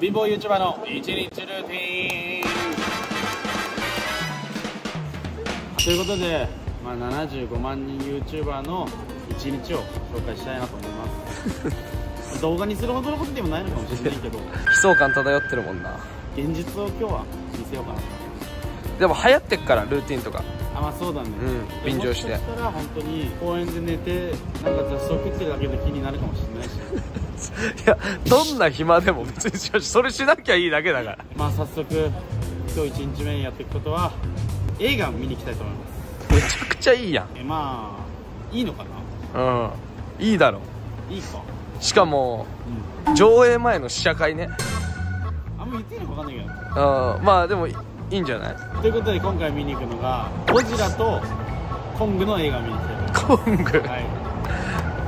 貧乏 YouTuber の一日ルーティン。ということで、まあ、75万人 YouTuber の一日を紹介したいなと思います。動画にするほどのことでもないのかもしれないけど。悲壮感漂ってるもんな。現実を今日は見せようかなでも流行ってっからルーティンとか。あまあそうだね、うん便乗して。もしかしたら本当に公園で寝てなんか雑草食ってるだけで気になるかもしれないしいやどんな暇でも別にしそれしなきゃいいだけだから。まあ早速今日1日目にやっていくことは映画を見に行きたいと思います。めちゃくちゃいいやん。えまあいいのかな？うん。いいだろ。いいか。しかもうん。上映前の試写会ね。あんま言っていいのか分かんないけうん。まあでもいいいんじゃない？どということで今回見に行くのがゴジラとコングの映画を見に行きたいコング。はい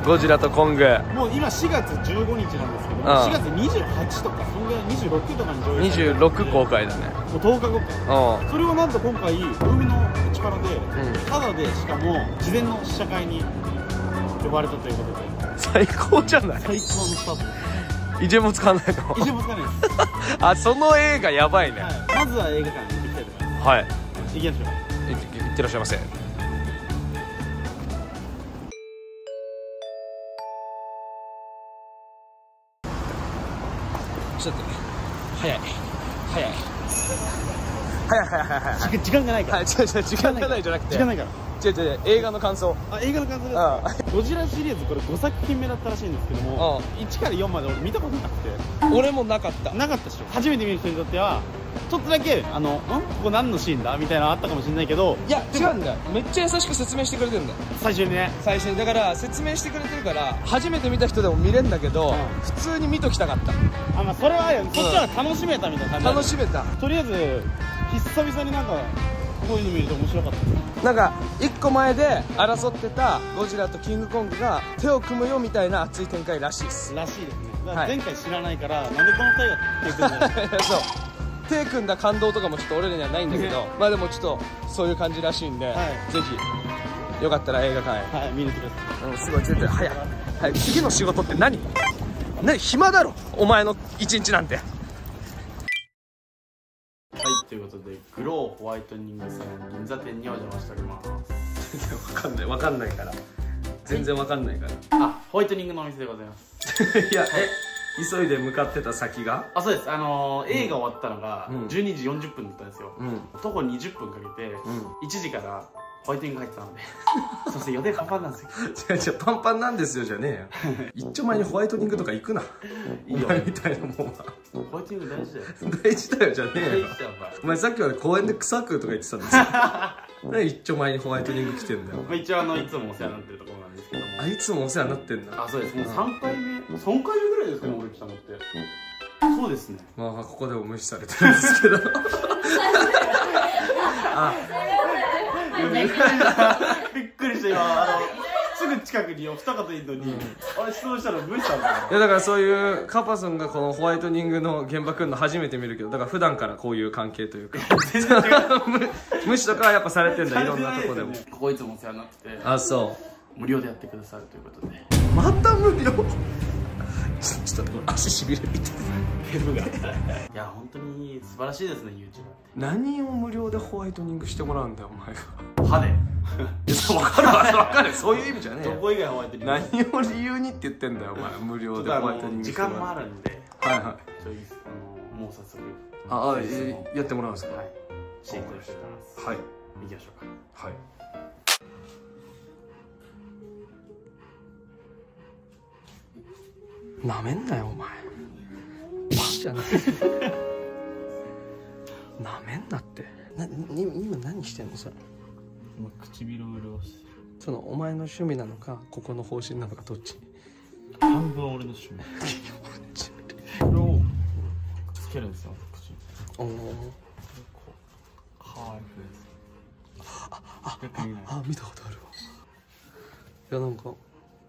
ゴジラとコング。もう今4月15日なんですけどああ4月28とかそんぐらい26とかに上映されてるんで26公開だね。もう10日後か。うそれをなんと今回海の力でん、うん、ただでしかも事前の試写会に呼ばれたということで。最高じゃない？最高のスタートです。イジェも使わないの？一瞬もつかないです、あその映画やばいね。はい、まずは映画館に行きたいと思いまはい。す行きましょう。いってらっしゃいませちょっとね。早い。早い。早い早い早い早い。時間がないから、はい違う違う時間がないじゃなくて時間ないから。違う違う映画の感想。あ映画の感想ですあゴジラシリーズこれ5作品目だったらしいんですけども1から4まで俺見たことなくて。俺もなかった。なかったでしょ。初めて見る人にとってはちょっとだけあのんここ何のシーンだみたいなのあったかもしれないけどいや違うんだよ。めっちゃ優しく説明してくれてるんだよ。最初にね。最初に。だから説明してくれてるから初めて見た人でも見れるんだけど、うん。普通に見ときたかった。あまあそれはあるよ。ねそっちは楽しめたみたいな感じ楽しめた。とりあえず久々になんかこういうの見ると面白かった。なんか一個前で争ってたゴジラとキングコングが手を組むよみたいな熱い展開らしいです。らしいですね。前回知らないから、なんでこの2人が手組んでる。そう手組んだ感動とかもちょっと俺らにはないんだけどまあでもちょっとそういう感じらしいんで、はい。ぜひよかったら映画館へ。はい見に来てください。うん、すごい絶対早い、はい、次の仕事って何？何暇だろ？お前の一日なんて。はいということでグローホワイトニングさん銀座店にお邪魔しております。わかんないわかんないから。全然わかんないから。あホワイトニングのお店でございます。いやえ急いで向かってた先が？あそうです。あのー映画終わったのがうん。12時40分だったんですよ、うん。徒歩20分かけてうん。1時からホワイトニング入ってたので そして予定パンパンなんですよ。違う違うパンパンなんですよじゃねえよ。一丁前にホワイトニングとか行くな。いいよ。みたいなもんは。ホワイトニング大事だよ。大事だよじゃねえよ。大事だよお前。さっきまで公園で草食うとか言ってたんですよ。何一丁前にホワイトニング来てんだよ。まあ一応あのいつもお世話になってるとあいつもお世話になってんだ。あそうです。もう3回目3回目ぐらいですかね俺来たのって。そうですね。まあここでも無視されてるんですけど。あ。びっくりした今。あのすぐ近くにお二方いるのに、あれ質問したら無視したんだいやだからそういうカパソンがこのホワイトニングの現場来るの初めて見るけどだから普段からこういう関係というか。無視 とかはやっぱされてんだいろんなとこでも。ここいつもお世話になってて。あそ無料でやってくださるということで。うまた無料？ちょっと足しびれみたい いや本当に素晴らしいですね YouTuber って。何を無料でホワイトニングしてもらうんだよお前が歯で。分かるわ分かる。そういう意味じゃねえよ。どこ以外ホワイトニング？何を理由にって言ってんだよお前。無料であホワイトニングしてもらう。間もあるんではいはい。ちょいあのもう早速。ああやってもらうんですか？はい。してます。はい。行きましょうか。はいなめんなよお前。じゃない。なめんなって。なに今何してんのそれ。今唇を潤してそのお前の趣味なのかここの方針なのかどっち。半分は俺の趣味。これをつけるんですよ口。におおくです。あ逆にねあ見たことあるわ。いやなんか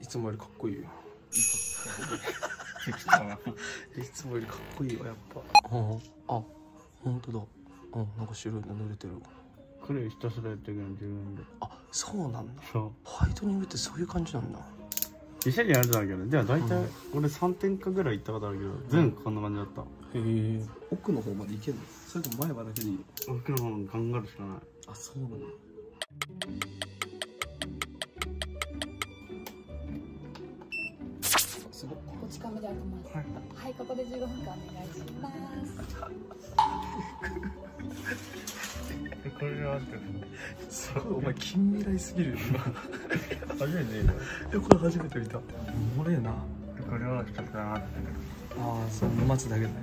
いつもよりかっこいいよ。いつもよりかっこいいわやっぱ。ああ本当だ。うんなんか白いの濡れてる。これひたすらやってくるの自分で。あそうなんだ。そう。ホワイトニングってそういう感じなんだ。一緒にやるだけどねでも大体俺3点かぐらい行ったことあるけど全部こんな感じだった。へえ。奥の方まで行けるの？それとも前歯だけでいい？の僕の方ガンガルしかない。あそうなのすこち亀であります。はい、ここで15分間お願い。します。これはすごい。お前近未来すぎるよ初めてえこれ初めて見たおもれえなこれは一つだなってああそう待つだけだよ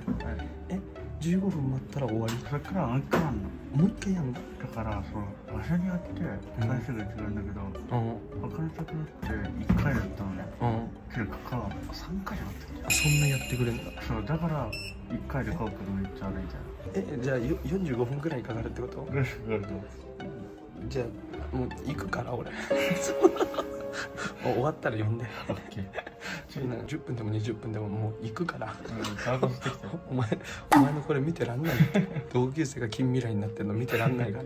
え15分待ったら終わり。それからもう一回あん。のもう一回やんだだからその場所によって回数が違うんだけど、うん。他の作品って1回だったのね。うん。けどここは3回だった。あそんなやってくれんだ。そうだから1回で航空めっちゃ歩いちゃえじゃあよ45分くらいかかるってこと？じゃあもう行くから俺 終わったら呼んで。オッケーちょなんか10分でも20分でももう行くから。うん お前お前のこれ見てらんない。同級生が近未来になってんの見てらんないから。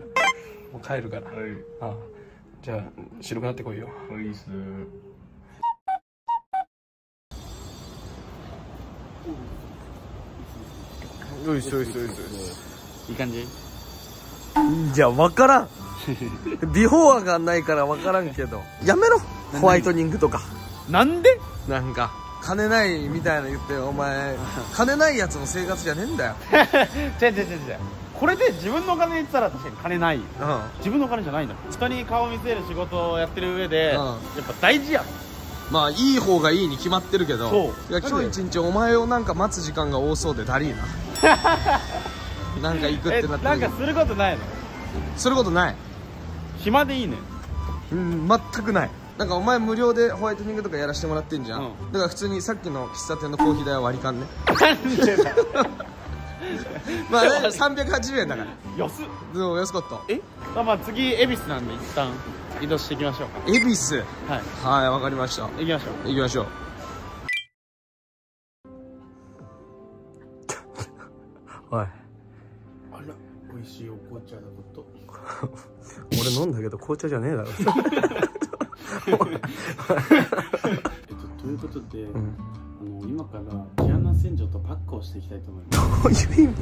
もう帰るから。はい。ああ。じゃあ白くなってこいよ。おいっす。よいしょよいしょよいしいい感じ？ょじゃあ分からん。ビフォーがないから分からんけど。やめろホワイトニングとか。なんで？なんか金ないみたいな言ってお前 金ないやつの生活じゃねえんだよ。違う違う違う違う。これで自分のお金で言ったら確かに金ない。よう自分のお金じゃないんだ人に顔見せる仕事をやってる上で、うん。やっぱ大事やん。まあいい方がいいに決まってるけどそう。いや今日一日お前をなんか待つ時間が多そうでだりーな。なんか行くっえてなってなんかすることないの？することない。暇でいいねうん全くないなんかお前無料でホワイトニングとかやらせてもらってんじゃん、うん。だから普通にさっきの喫茶店のコーヒー代は割り勘ね。まあね380円だから。安っ。でも安かった。え？あまあ次恵比寿なんで一旦移動していきましょう恵比寿？かはい。はいわかりました。行きましょう。行きましょう。はい。あら美味しいお紅茶だこと。俺飲んだけど紅茶じゃねえだろ えっとということで、うん。あの今から毛穴洗浄とパックをしていきたいと思います。どういう意味？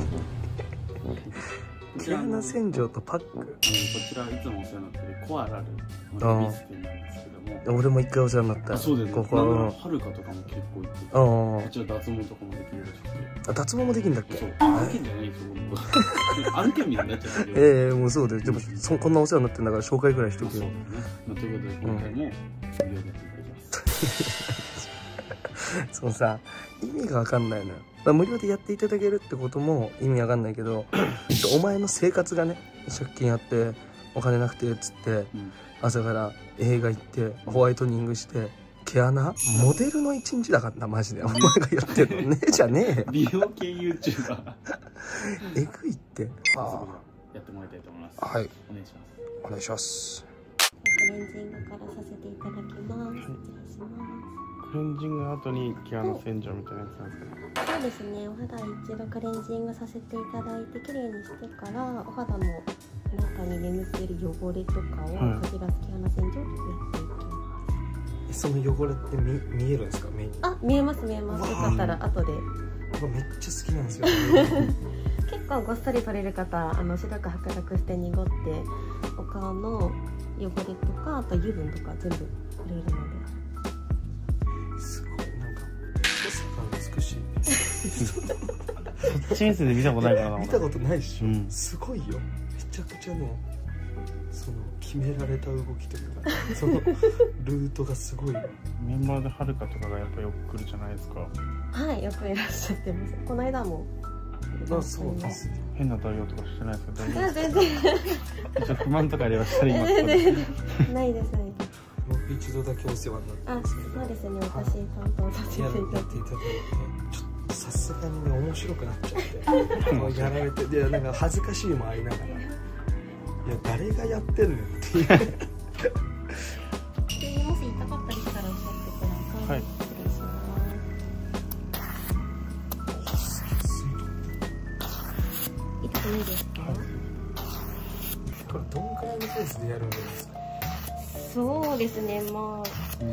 毛穴洗浄とパック？こちらいつもお世話になってるコアラルあのビス店なんですけども俺も一回お世話になった。あそうです。ここははるかとかも結構行ってこちら脱毛とかもできるらしくて。あ脱毛もできんだっけ？そう。案件じゃないですよ僕案件みたい。になっちゃったけどええもうそうだよ。でもそこんなお世話になってんだから紹介ぐらいしとけよ。そうだね、まあ、ということで今回も無料でやっていただきます、そのさ意味が分かんないのよ、まあ、無料でやっていただけるってことも意味わかんないけど お前の生活がね借金あってお金なくてっつってうん朝から映画行ってホワイトニングして毛穴？モデルの一日だからなマジで。お前がやってるのね。え じゃねえよ。美容系 YouTuber えぐいって。それではやってもらいたいと思います。はい。お願いします。お願いします。クレンジングからさせていただきます。失礼します。クレンジングの後に毛穴洗浄みたいなやつなんですかねそうですね。お肌一度クレンジングさせていただいてきれいにしてからお肌の中に眠っている汚れとかをはいこじらす毛穴洗浄とやっていきます。その汚れって見見えるんですか？目にあ、見えます見えます。よかったら後で。これめっちゃ好きなんですよ結構ごっそり取れる方、あの白く白濁して濁ってお顔の汚れとかあと油分とか全部取れるので。そっち目線で見たことないからな見たことないっしょ、うんすごいよめちゃくちゃねその決められた動きというかその ルートがすごいメンバーではるかとかがやっぱよく来るじゃないですかはい、よくいらっしゃってます。この間も。まあそうですね変な対応とかしてないですか？大丈夫あ、全然。一応不満とかありましたら今。ないです、ないです。もう一度だけお世話になってあ、ますけどそうですね。私担当させていやただいて。さすがにね面白くなっちゃって。もうやられてでなんか恥ずかしいもありながら。いや誰がやってんねんっていう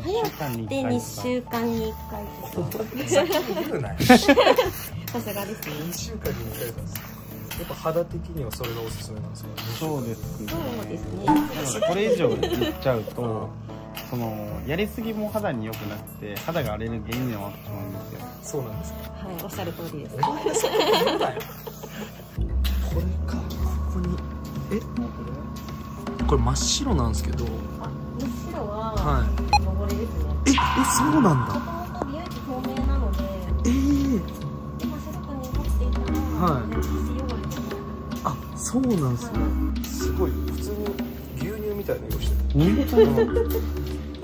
早くて2週間に1回とかさすがですね2週間に1回ですかやっぱ肌的にはそれがおすすめなんですかそうですそうですね。なのでこれ以上いっちゃうとそのやりすぎも肌に良くなくて肌が荒れる原因にもなってしまうんですよそうなんですかはいおっしゃる通りですこれかここにえ？これ真っ白なんですけど。真っ白は。はいええそうなんだ。美容液透明なのでえー、今白く濁っていたらはいあそうなんですね。すごい。普通に牛乳みたいな色して本当にる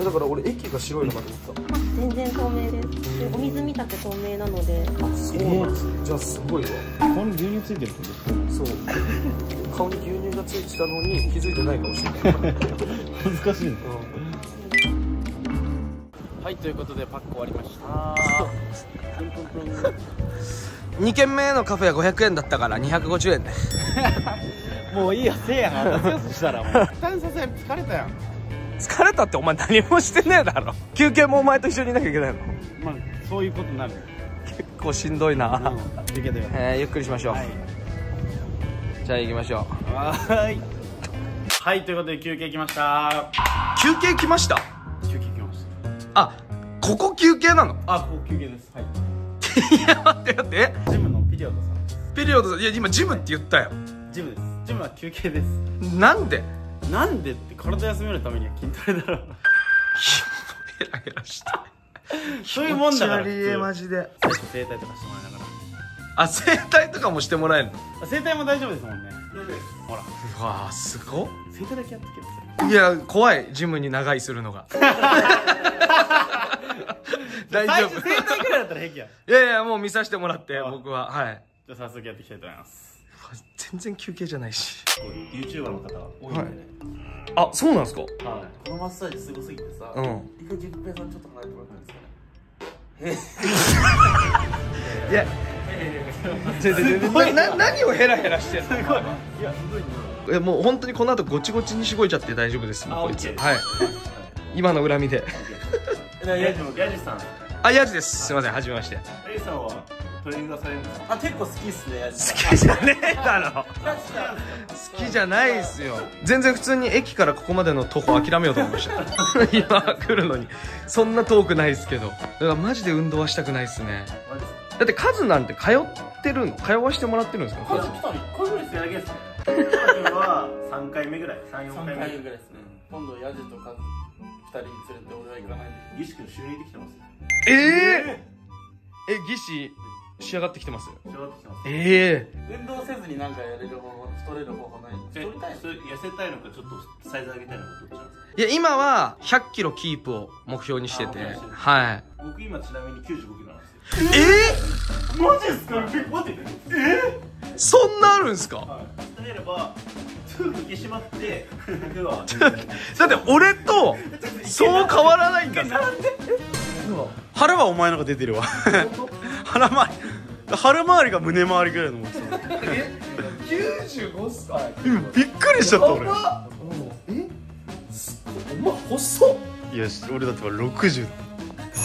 だから俺液が白いのかと思っ全然透明です。でお水見たって透明なので。たあそうなんですじゃあすごいわ。ここに牛乳ついてるってこと？そう。顔に牛乳がついてたのに気づいてないかもしれない、恥ずかしい。ねうんはいということでパック終わりました。プンプンプン2軒目のカフェは500円だったから250円ね。もういいよせいやが。出すしたらもう。単させ疲れたやん。疲れたってお前何もしてねえだろ。休憩もお前と一緒にいなきゃいけないの。まあそういうことになる。結構しんどいな、うんゆっくりしましょう、はい。じゃあ行きましょう。はーい。はいということで休憩来ました。休憩来ました？ここ休憩なの？たあここ休憩です。はい。いや待って待って。ジムのピリオドさんピリオドさん。いや今ジムって言ったよ。ジムです。ジムは休憩です。なんで？なんでって体休めるためには筋トレだろヘラヘラして。そういうもんだから気マジで。整体とかしてもらいながあ整体とかもしてもらえるの？ら整体も大丈夫ですもんね。ほらうわーすごっ。整体だけやっとけばいや怖い。ジムに長居するのが 大丈夫。最初整体ぐらいだったら平気や。いやいやもう見させてもらってあ僕は。はい。じゃあ早速やっていきたいと思います。全然休憩じゃないし。YouTuber の方多いんでね、あそうなんですか？はい、このマッサージすごすぎてさ、うん。一回ジッペイさんちょっと離れてもらってもいいですか いや。な。な何をヘラヘラしてんの？すごい。いやすごいね。いやもう本当にこの後ごちごちにしごいちゃって大丈夫ですもうあこいつ。はい。今の恨みで。ヤジヤジさんあヤジです。すいませんはじめまして。ヤジさんはトレーニングはされるんですかあ結構好きっすね好きじゃねえだろ。好好きじゃないっすよ。全然普通に駅からここまでの徒歩諦めようと思いました。今来るのに。そんな遠くないっすけど。だからマジで運動はしたくないっすね。マジっすか？だって数なんて通ってるの？通わしてもらってるんですか？これ来たの1回ぐらいしてるだけですね今は3回目ぐらい。34回目。ぐらいですね。今度ヤジとカズ2人連れて俺は行かないで儀式の収入できてますよえええ技師仕上がってきてます？仕上がってきてます。ええ運動せずになんかやれる方法太れる方法ない？太りたい？痩せたいのかちょっとサイズ上げたいのかどっち？なんですかいや今は100キロキープを目標にしてて。はい。僕今ちなみに95キロなんですよ。えマジですか？待って。え？ー、そんなあるんすか？はい。例えば服消しまって 服は。だって俺とそう変わらないんだなんで？腹はお前のが出てるわ。腹回り腹回りが胸回りぐらいの大きさ。え95っすか今びっくりしちゃった俺。えお前細っ。いや俺だって60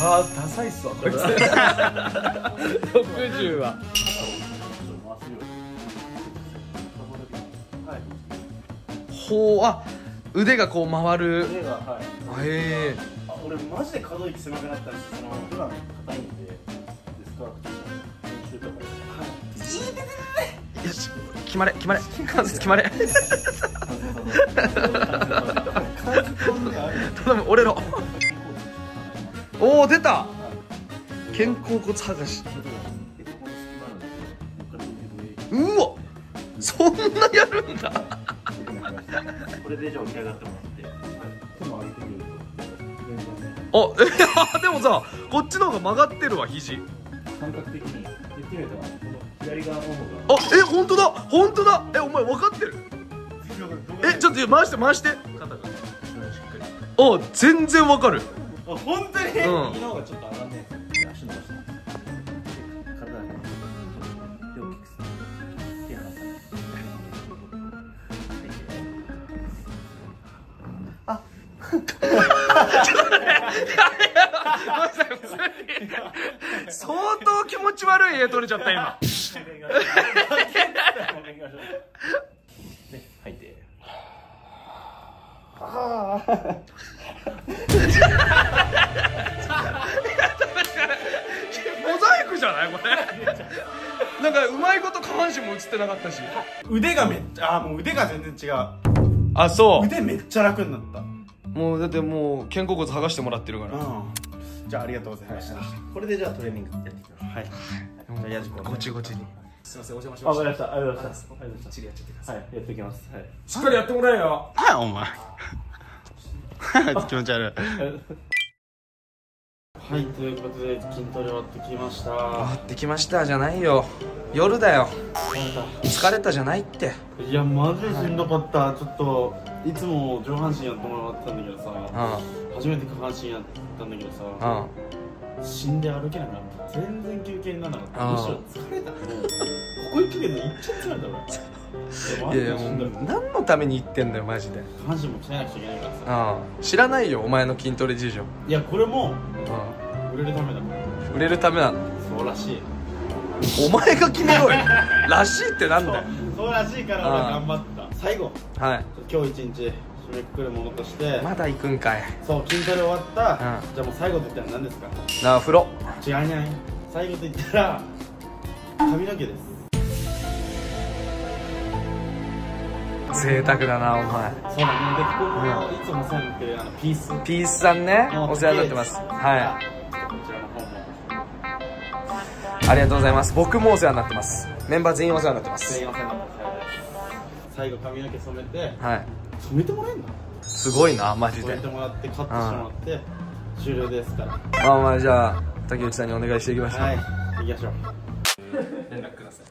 あーダサいっすわこいつ60は。ほうあ腕がこう回る。腕がはい。へえ。あ俺マジで可動域狭くなったんですその普段硬いんでデスクワークとか練習とかでよし決まれ決まれ。関節決まれ。頼む折れろおお出た。肩甲骨剥がし。うわそんなやるんだ。これでじゃあ起き上がってもあ でもさこっちの方が曲がってるわ肘。感覚的に言ってみると左側の方が。あえ本当だ本当だ。えお前分かってる？えちょっと回して回して。肩がしっかり。あ全然分かる。あ本当に、ん。右の方がちょっと上がん相当気持ち悪い絵撮れちゃった今。ね吐いて。モザイクじゃないこれ。なんかうまいこと下半身も映ってなかったし。腕がめっちゃあーもう腕が全然違う。あそ腕めっちゃ楽になったもうだってもう肩甲骨剥がしてもらってるから。うん。じゃあありがとうございました。これでじゃあトレーニングやっていきましょうはい。じゃあヤジコごちごちにすいませんお邪魔しました。わかりました。ありがとうございます。ありがとうございまきっちりやっちゃってください。はいやっていきますはいしっかりやってもらえよ。はいお前気持ち悪い はいということで筋トレ終わってきました。あできましたじゃないよ。夜だよ。疲れたじゃないって。いやマジでしんどかった。ちょっといつも上半身やってもらってたんだけどさ。う初めて下半身やったんだけどさ。んうん。死んで歩けなくなった。全然休憩にならなかった。うん。むしろ疲れた。ここ行くけどいっちゃ疲れた俺いやいやもう何のために言ってんだよマジで。下半身も鍛えなくちゃいけないからさ。うん。知らないよお前の筋トレ事情。いやこれもう売れるためだ売れるためなの。そうらしい。お前が決めろよ。らしいってなんだよ。そうらしいから俺頑張った。最後。はい。今日一日締めくくるものとして。まだ行くんかい。そう筋トレ終わった、うん。じゃあもう最後と言ったら何ですか？なあ風呂。違いない。最後と言ったら髪の毛です。贅沢だなお前。そうだね。でここもいつもお世話になってるあのピース。ピースさんねのお世話になってます。はいありがとうございます。僕もお世話になってます。メンバー全員お世話になってます。最後髪の毛染めてはい。染めてもらえんの？すごいなマジで。染めてもらってカットしてもらって終了ですから。まあまあじゃあ竹内さんにお願いしていきましょう。はい行きましょう。連絡ください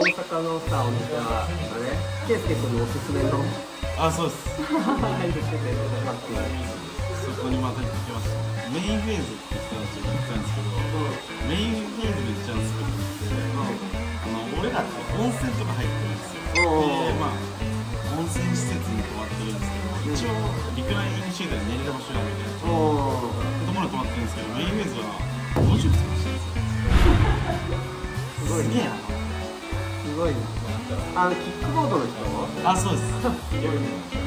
大阪のさお店はあれ圭介君のおすすめの？あそうです。配布してて待ってそこにまた行ってきましたメインフェーズって人たちが言ったんですけど、メインフェーズめっちゃすごくて、あの俺らって温泉とか入ってるんですよ、でまあ温泉施設に泊まってるんですけど一応リクライニングシートで寝れる場所があるんでおところに泊まってるんですけどメインフェーズは50分してるんですよすごいすげえなすごいねあのキックボードの人あそうです。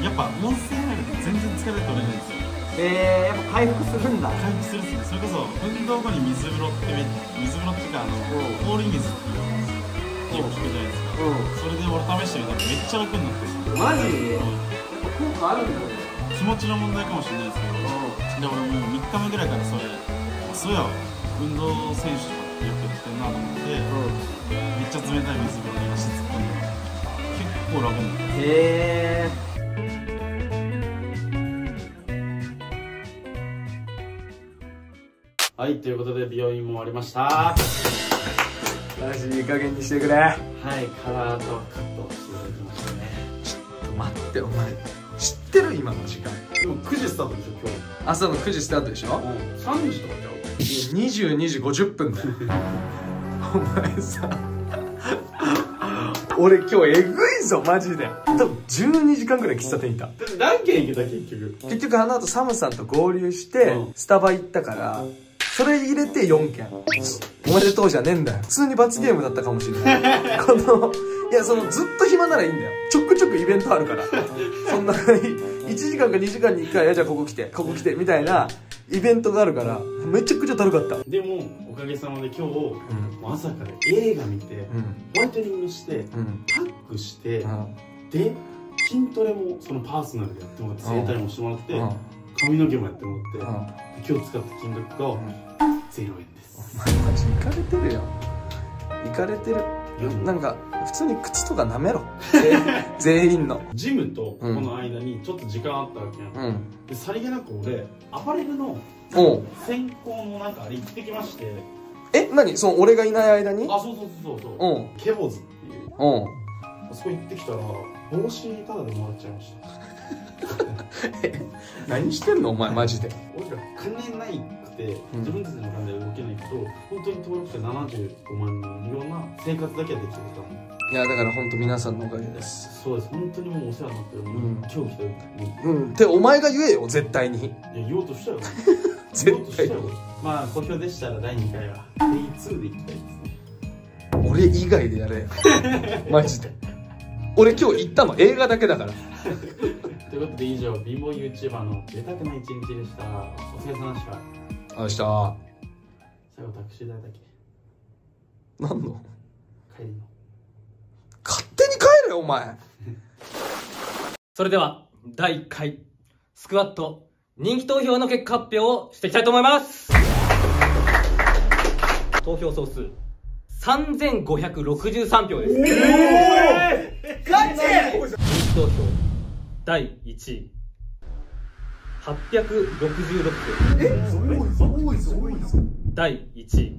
やっぱ温泉入ると全然疲れ取れるんですよ。えー、やっぱ回復するんだ。回復するっすねそれこそ運動後に水風呂ってめ水風呂っていうかあのうん。氷水っていうよく聞くじゃないですか。うそれで俺試してみたらめっちゃ楽になってんマジ？やっぱ効果あるんだね。気持ちの問題かもしれないですけど。で俺もう3日目ぐらいからそれそうや運動選手とかよくやってるなと思ってめっちゃ冷たい水風呂に足突っ込んで結構楽になったへえはいということで美容院も終わりました。はマジいい加減にしてくれ。いカラーとカットしていただきましたね。待ってお前知ってる？今の時間。でも9時スタートでしょ今日。朝の9時スタートでしょ？うん。3時とかちゃう22時50分だよ。お前さ。俺今日えぐいぞマジで。多分12時間ぐらい喫茶店いた。何軒行けた結局？結局あの後サムさんと合流してうん。スタバ行ったからそれ入れて4件おめでとうじゃねえんだよ。普通に罰ゲームだったかもしれない。このいやそのずっと暇ならいいんだよ。ちょくちょくイベントあるから。そんな1時間か2時間に1回じゃあここ来てここ来てみたいなイベントがあるからめちゃくちゃだるかった。でもおかげさまで今日、もう朝から映画見て、うん。ホワイトニングして、うん。パックして、うん。で筋トレもそのパーソナルでやってもらって整体もしてもらって、うん。髪の毛もやってもらうん。って、今日使った金額が0円です、マジいかれてるよいかれてるなんか普通に靴とか舐めろ。全員の。ジムとこの間にちょっと時間あったわけやん、うん。でさりげなく俺アパレルのおう。先行のなんかあれ行ってきまして。え何？その俺がいない間に？あそうそうそうそうそう。う。んケボズっていう。う。そこ行ってきたら帽子タダでもらっちゃいました 何してんのお前マジで。俺ら金ないくて自分たちの金で動けないけど、本当に登録者75万人いるような生活だけはできてたもんいやだから本当皆さんのおかげです。そうです。本当にもうお世話になってるもう、うん。今日来たよもうん。ってお前が言えよ絶対に。ういや言おうとしたよ。絶対言おうとしたよ。まあ好評でしたら第2回は Day2 でいきたいですね。俺以外でやれマジで俺今日行ったの映画だけだから。ということで以上貧乏 YouTuber の出たくない一日でした。お疲れ様でした。明日。最後タクシー代だけ。何の？帰りの。勝手に帰れよお前。それでは第1回スクワット人気投票の結果発表をしていきたいと思います。投票総数3563票です人気投票第1位。866票第1位